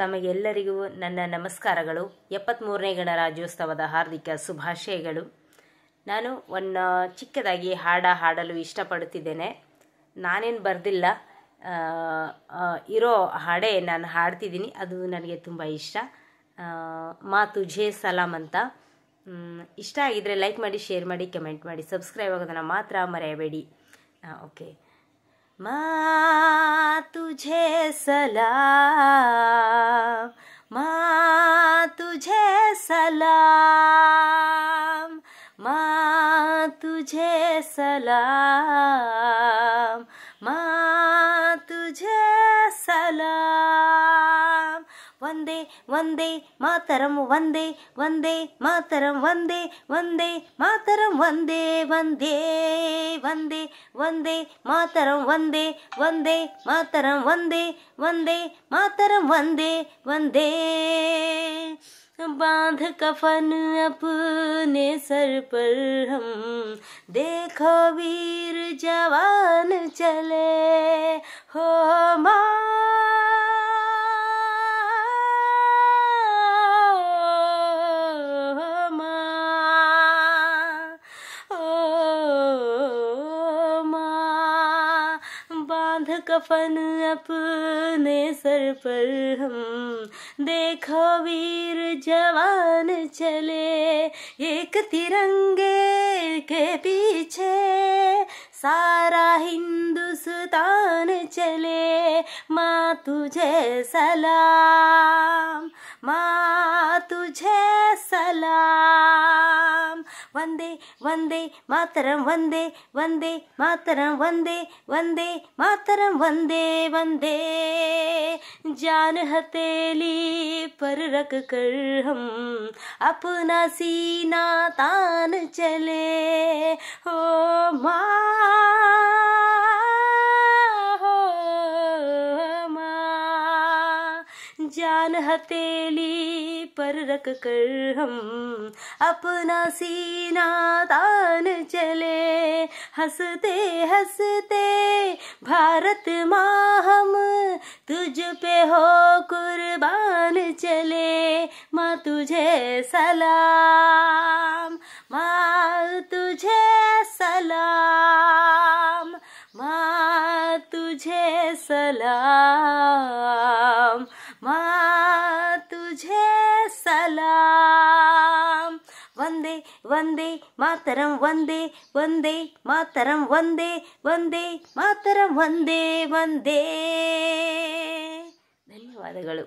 ತಮಗೆಲ್ಲರಿಗೂ ನನ್ನ ನಮಸ್ಕಾರಗಳು. ಎಪ್ಪತ್ತ್ಮೂರನೇ ಗಣರಾಜ್ಯೋತ್ಸವದ ಹಾರ್ದಿಕ ಶುಭಾಶಯಗಳು. ನಾನು ಒಂದು ಚಿಕ್ಕದಾಗಿ ಹಾಡ ಹಾಡಲು ಇಷ್ಟಪಡುತ್ತಿದ್ದೇನೆ. ನಾನೇನು ಬರೆದಿಲ್ಲ. ಇರೋ ಹಾಡೇ ನಾನು ಹಾಡ್ತಿದ್ದೀನಿ. ಅದು ನನಗೆ ತುಂಬ ಇಷ್ಟ. ಮಾ ತುಜೆ ಸಲಾಮ್ ಅಂತ. ಇಷ್ಟ ಆಗಿದ್ದರೆ ಲೈಕ್ ಮಾಡಿ, ಶೇರ್ ಮಾಡಿ, ಕಮೆಂಟ್ ಮಾಡಿ. ಸಬ್ಸ್ಕ್ರೈಬ್ ಆಗೋದನ್ನು ಮಾತ್ರ ಮರೆಯಬೇಡಿ. ಓಕೆ. माँ तुझे सलाम माँ तुझे सलाम माँ तुझे सलाम। वंदे वंदे मातरम, वंदे वंदे मातरम, वंदे वंदे मातरम, वंदे वंदे वंदे वंदे मातरम, वंदे वंदे मातरम, वंदे वंदे मातरम, वंदे वंदे। बाँध कफन अपने सर पर हम। देखो वीर जवान चले। हो माँ बाँध कफन अपने सर पर हम। देखो वीर जवान चले, एक तिरंगे के पीछे सारा हिंदुस्तान चले। माँ तुझे सलाम, माँ तुझे सलाम। वंदे वंदे मातरम, वंदे वंदे मातरम, वंदे वंदे मातरम, वंदे वंदे। जान हथेली पर रख कर हम, अपना सीना तान चले। हो माँ जान हथेली पर रख कर हम। अपना सीना तान चले। हँसते हँसते, भारत माँ हम, तुझ पे हो कुर्बान चले। माँ तुझे सलाम, माँ तुझे सलाम, माँ तुझे सलाम। तुझे सलाम वंदे वंदे मातरम वंदे वंदे मातरम वंदे वंदे ಮಾತರಂ ವಂದೇ ವಂದೇ ಧನ್ಯವಾದಗಳು